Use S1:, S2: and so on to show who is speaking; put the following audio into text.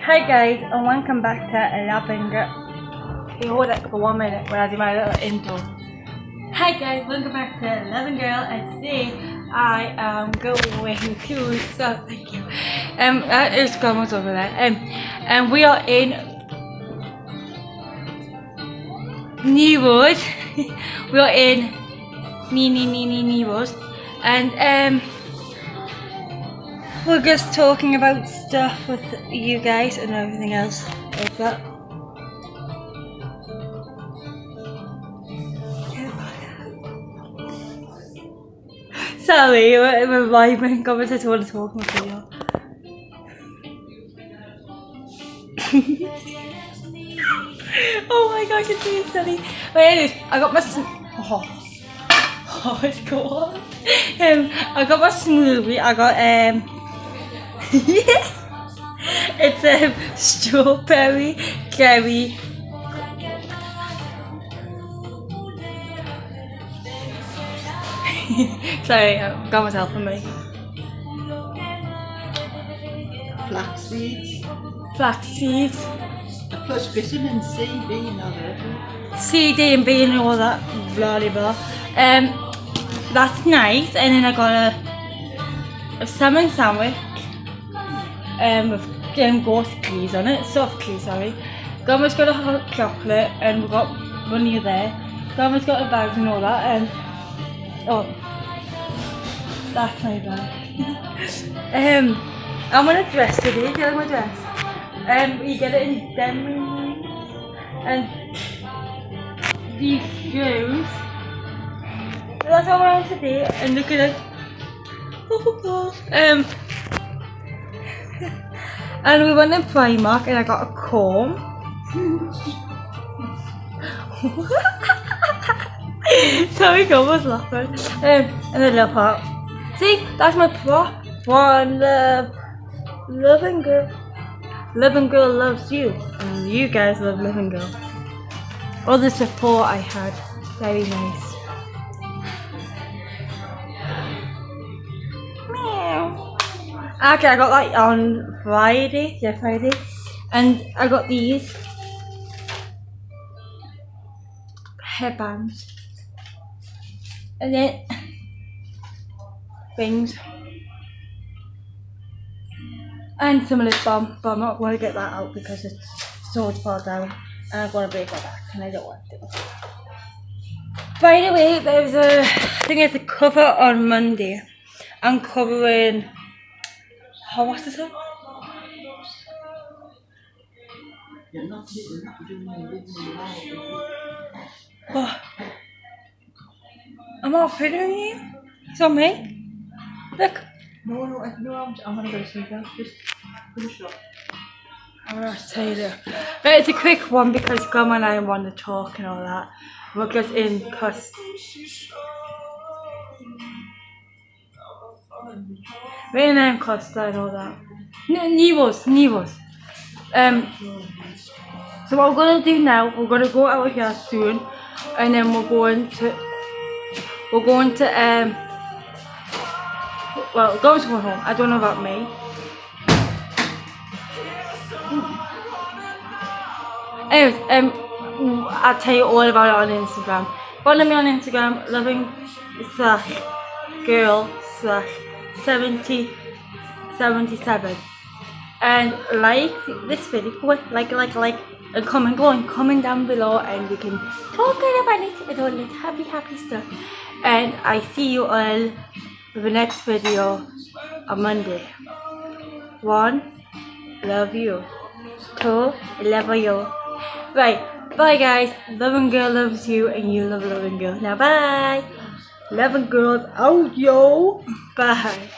S1: Hi guys, and welcome back to Girl. Hey, hold it for one minute when I do my little intro. Hi guys, welcome back to Laughing Girl, and today I am going to so thank you. Um, that is comments over there. Um, and we are in Nero's. we are in Nee Nee Nee Nee Nero's, and um. We're just talking about stuff with you guys and everything else like that. Sorry, my mind comments I want to talk with you. oh my gosh, it's really silly. But anyways, I got my oh, oh it's cool. Um, I got my smoothie. I got um it's a strawberry cherry Sorry, I got myself for me.
S2: Flax seeds.
S1: Flax seeds.
S2: Plus vitamin C, B and other.
S1: C, D and B and all that blah blah blah. Um, that's nice. And then I got a, a salmon sandwich um, with um, ghost keys on it, soft keys, sorry. Grandma's got a hot chocolate and we've got money there. Grandma's got a bag and all that and oh that's my bag. um I'm gonna dress today, like my dress? Um you get it in denim and these shoes. So that's all we're on today and look at it. um and we went in Primark and I got a comb. Sorry, God was laughing. Um, and a little pot. See, that's my prop. One love. Loving girl. Loving girl loves you. And you guys love loving girl. All the support I had. Very nice. Okay, I got that on Friday. Yeah, Friday. And I got these headbands. And then things. And some lip balm, but I'm not going to get that out because it's so far down. And I'm going to break my back and I don't want to. By the way, there's a I think it's a cover on Monday. I'm covering how was this one? Oh. I'm all filming you. It's on me. Look.
S2: No, no, no, I'm, I'm gonna go see that. Just finish up.
S1: I'm gonna tell you that. But it's a quick one because Grandma and I want to talk and all that. We're just in because Very name Costa and all that. Nivos, Nivos. Um, so what we're gonna do now, we're gonna go out here soon, and then we're going to, we're going to um, well, going to go home. I don't know about me. Anyways, um, I'll tell you all about it on Instagram. Follow me on Instagram, loving slash girl slash 70 77 and like this video like like like and comment go and comment down below and we can talk about it and all that happy happy stuff. And i see you all the next video on monday. One love you. Two love you. Right bye guys. Loving girl loves you and you love loving girl. Now bye loving girls out yo Bye.